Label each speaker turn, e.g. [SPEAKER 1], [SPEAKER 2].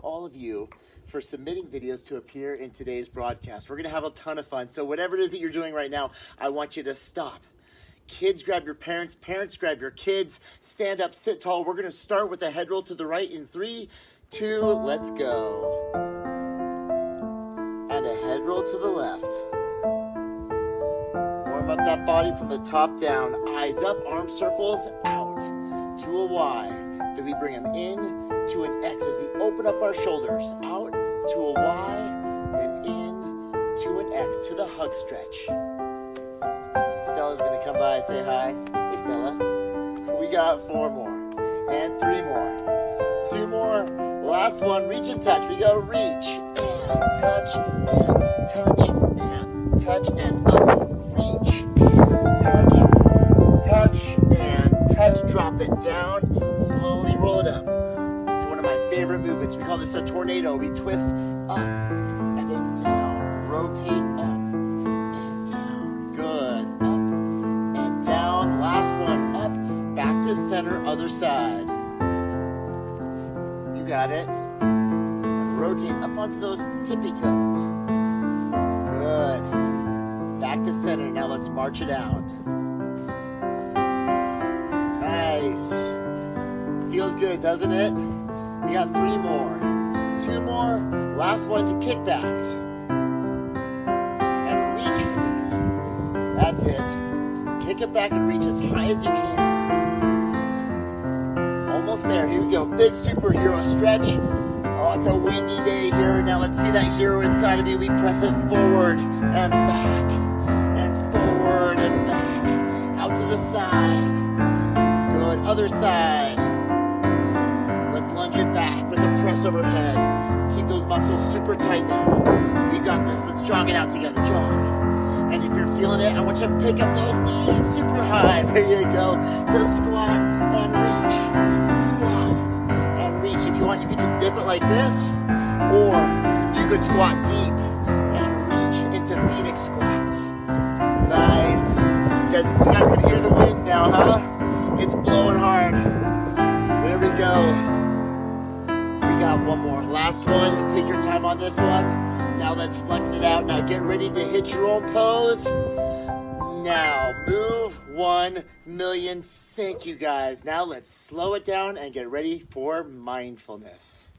[SPEAKER 1] all of you for submitting videos to appear in today's broadcast. We're going to have a ton of fun. So, whatever it is that you're doing right now, I want you to stop. Kids, grab your parents. Parents, grab your kids. Stand up, sit tall. We're going to start with a head roll to the right in three, two, let's go. And a head roll to the left. Warm up that body from the top down. Eyes up, arm circles out to a Y. Then we bring them in to an X as we open up our shoulders. Out to a Y, and in to an X to the hug stretch. Stella's gonna come by and say hi. Hey, Stella. We got four more, and three more, two more. Last one, reach and touch. We go reach and touch and touch and touch and up. Favorite movements. We call this a tornado. We twist up and then down. Rotate up and down. Good. Up and down. Last one. Up. Back to center. Other side. You got it. Rotate up onto those tippy toes. Good. Back to center. Now let's march it out. Nice. Feels good, doesn't it? We got three more. Two more. Last one to kickbacks. And reach, please. That's it. Kick it back and reach as high as you can. Almost there. Here we go. Big superhero stretch. Oh, it's a windy day here. Now let's see that hero inside of you. We press it forward and back and forward and back. Out to the side. Good. Other side. Back with a press overhead. Keep those muscles super tight now. We got this. Let's jog it out together. Jog. And if you're feeling it, I want you to pick up those knees super high. There you go. To the squat and reach. Squat and reach. If you want, you could just dip it like this, or you could squat deep one more. Last one. Take your time on this one. Now let's flex it out. Now get ready to hit your own pose. Now move one million. Thank you guys. Now let's slow it down and get ready for mindfulness.